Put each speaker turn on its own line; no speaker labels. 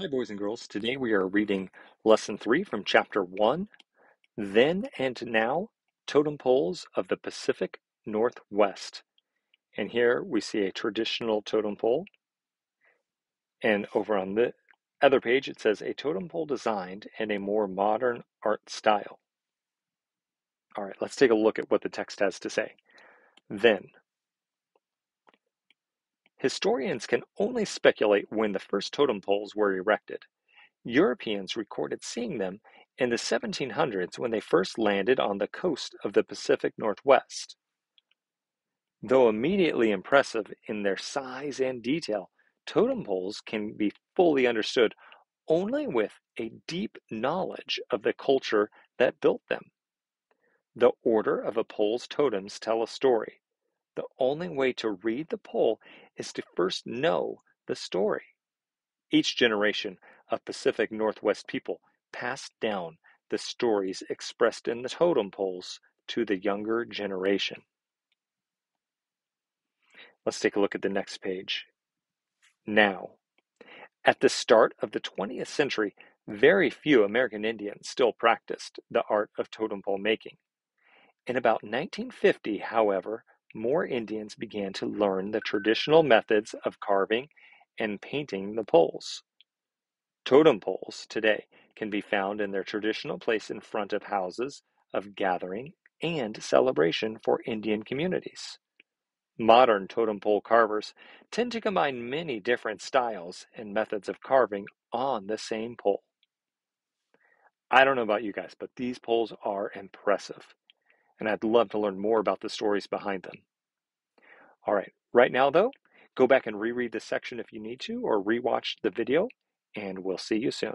Hi, boys and girls. Today we are reading Lesson 3 from Chapter 1 Then and Now Totem Poles of the Pacific Northwest. And here we see a traditional totem pole. And over on the other page it says a totem pole designed in a more modern art style. All right, let's take a look at what the text has to say. Then. Historians can only speculate when the first totem poles were erected. Europeans recorded seeing them in the 1700s when they first landed on the coast of the Pacific Northwest. Though immediately impressive in their size and detail, totem poles can be fully understood only with a deep knowledge of the culture that built them. The order of a pole's totems tell a story. The only way to read the pole is to first know the story. Each generation of Pacific Northwest people passed down the stories expressed in the totem poles to the younger generation. Let's take a look at the next page. Now, at the start of the 20th century, very few American Indians still practiced the art of totem pole making. In about 1950, however, more Indians began to learn the traditional methods of carving and painting the poles. Totem poles today can be found in their traditional place in front of houses of gathering and celebration for Indian communities. Modern totem pole carvers tend to combine many different styles and methods of carving on the same pole. I don't know about you guys, but these poles are impressive, and I'd love to learn more about the stories behind them. All right, right now though, go back and reread this section if you need to, or rewatch the video, and we'll see you soon.